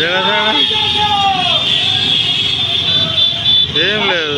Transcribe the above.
జనసేన ఏం లేదు